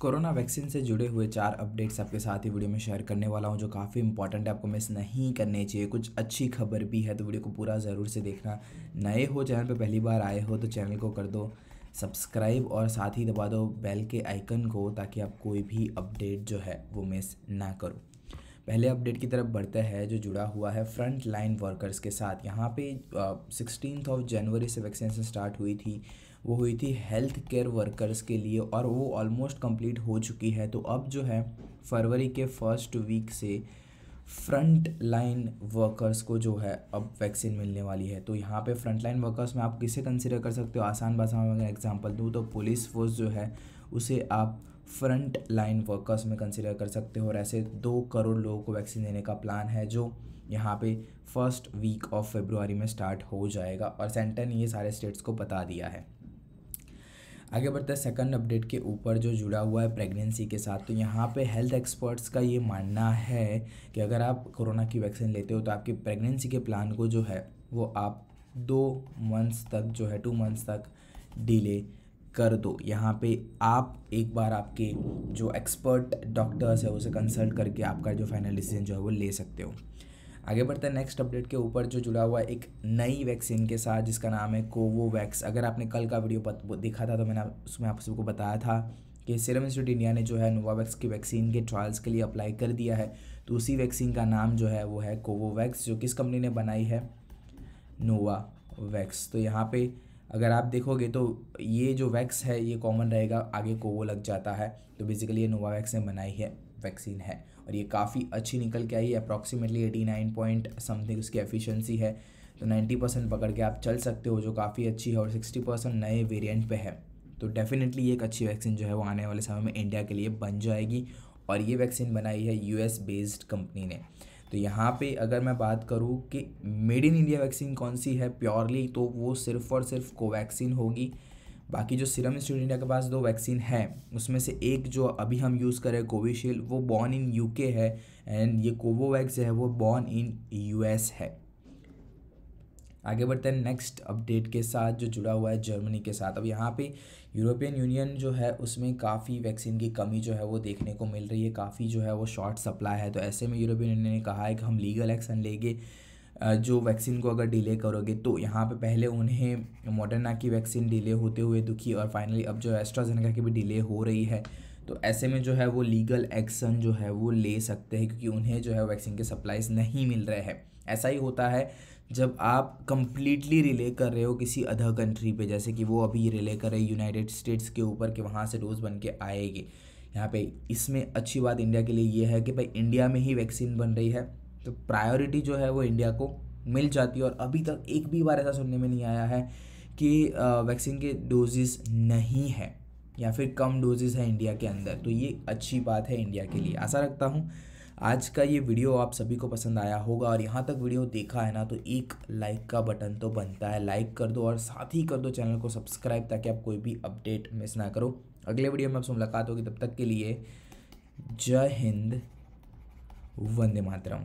Corona vaccine से जुड़े हुए चार अपडेट्स आपके साथ ही वीडियो में शेयर करने वाला हूँ, जो काफ़ी इंपॉर्टेंट है, आपको मिस नहीं करनी चाहिए। कुछ अच्छी खबर भी है तो वीडियो को पूरा ज़रूर से देखना। नए हो, चैनल पर पहली बार आए हो तो चैनल को कर दो सब्सक्राइब और साथ ही दबा दो बेल के आइकन को, ताकि आप कोई भी अपडेट जो है, वो मिस ना करो। पहले अपडेट की तरफ़ बढ़ते हैं, जो जुड़ा हुआ है फ्रंट लाइन वर्कर्स के साथ। यहाँ पे सिक्सटीन ऑफ़ जनवरी से वैक्सीनेशन स्टार्ट हुई थी। वो हुई थी हेल्थ केयर वर्कर्स के लिए और वो ऑलमोस्ट कंप्लीट हो चुकी है। तो अब जो है, फरवरी के फ़र्स्ट वीक से फ्रंट लाइन वर्कर्स को जो है, अब वैक्सीन मिलने वाली है। तो यहाँ पे फ्रंट लाइन वर्कर्स में आप किसे कंसिडर कर सकते हो? आसान भाषा में अगर एग्जांपल दूँ तो पुलिस फोर्स जो है, उसे आप फ्रंट लाइन वर्कर्स में कंसिडर कर सकते हो। और ऐसे दो करोड़ लोगों को वैक्सीन देने का प्लान है, जो यहाँ पे फ़र्स्ट वीक ऑफ़ फेब्रुआरी में स्टार्ट हो जाएगा। और सेंटर ने ये सारे स्टेट्स को बता दिया है। आगे बढ़ते हैं सेकंड अपडेट के ऊपर जो जुड़ा हुआ है प्रेगनेंसी के साथ। तो यहाँ पे हेल्थ एक्सपर्ट्स का ये मानना है कि अगर आप कोरोना की वैक्सीन लेते हो तो आपकी प्रेगनेंसी के प्लान को जो है, वो आप दो मंथ्स तक जो है टू मंथ्स तक डिले कर दो। यहाँ पे आप एक बार आपके जो एक्सपर्ट डॉक्टर्स है, उसे कंसल्ट करके आपका जो फाइनल डिसीज़न जो है, वो ले सकते हो। आगे बढ़ते हैं नेक्स्ट अपडेट के ऊपर जो जुड़ा हुआ एक नई वैक्सीन के साथ, जिसका नाम है कोवोवैक्स अगर आपने कल का वीडियो देखा था तो मैंने उसमें आप सबको बताया था कि सीरम इंस्टीट्यूट इंडिया ने जो है नोवावैक्स की वैक्सीन के ट्रायल्स के लिए अप्लाई कर दिया है। तो उसी वैक्सीन का नाम जो है, वो है कोवोवैक्स जो किस कंपनी ने बनाई है? नोवा वैक्स तो यहाँ पे अगर आप देखोगे तो ये जो वैक्स है, ये कॉमन रहेगा, आगे कोवो लग जाता है। तो बेसिकली ये नोवावैक्स ने बनाई है। वैक्सीन है। और ये काफ़ी अच्छी निकल के आई है approximately eighty nine point something उसकी एफिशिएंसी है। तो नाइन्टी परसेंट पकड़ के आप चल सकते हो, जो काफ़ी अच्छी है और सिक्सटी परसेंट नए वेरिएंट पे है। तो डेफिनेटली एक अच्छी वैक्सीन जो है वो आने वाले समय में इंडिया के लिए बन जाएगी और ये वैक्सीन बनाई है यूएस बेस्ड कंपनी ने। तो यहाँ पे अगर मैं बात करूँ कि मेड इन इंडिया वैक्सीन कौन सी है प्योरली तो वो सिर्फ़ और सिर्फ़ कोवैक्सीन होगी। बाकी जो सीरम इंस्टीट्यूट इंडिया के पास दो वैक्सीन है, उसमें से एक जो अभी हम यूज़ करें कोविशील्ड, वो बॉर्न इन यूके है एंड ये कोवोवैक्स है, वो बॉर्न इन यूएस है। आगे बढ़ते हैं नेक्स्ट अपडेट के साथ जो जुड़ा हुआ है जर्मनी के साथ। अब यहाँ पे यूरोपियन यूनियन जो है, उसमें काफ़ी वैक्सीन की कमी जो है, वो देखने को मिल रही है। काफ़ी जो है, वो शॉर्ट सप्लाई है। तो ऐसे में यूरोपियन यूनियन ने कहा है कि हम लीगल एक्शन लेंगे। जो वैक्सीन को अगर डिले करोगे तो यहाँ पे पहले उन्हें मॉडर्ना की वैक्सीन डिले होते हुए दुखी और फाइनली अब जो एस्ट्राजेनेका की भी डिले हो रही है तो ऐसे में जो है वो लीगल एक्शन जो है वो ले सकते हैं क्योंकि उन्हें जो है वैक्सीन के सप्लाईज नहीं मिल रहे हैं। ऐसा ही होता है जब आप कम्प्लीटली रिले कर रहे हो किसी अदर कंट्री पे, जैसे कि वो अभी रिले कर रहे यूनाइटेड स्टेट्स के ऊपर कि वहाँ से डोज बन के आएगी। यहाँ पे इसमें अच्छी बात इंडिया के लिए ये है कि भाई इंडिया में ही वैक्सीन बन रही है। तो प्रायोरिटी जो है वो इंडिया को मिल जाती है और अभी तक एक भी बार ऐसा सुनने में नहीं आया है कि वैक्सीन के डोजेस नहीं है या फिर कम डोजेस है इंडिया के अंदर। तो ये अच्छी बात है इंडिया के लिए। आशा रखता हूँ आज का ये वीडियो आप सभी को पसंद आया होगा और यहाँ तक वीडियो देखा है ना तो एक लाइक का बटन तो बनता है। लाइक कर दो और साथ ही कर दो चैनल को सब्सक्राइब ताकि आप कोई भी अपडेट मिस ना करो। अगले वीडियो में आपसे मुलाकात होगी। तब तक के लिए जय हिंद, वंदे मातरम।